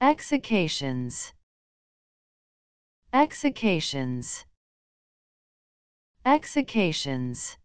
Execations Execations Execations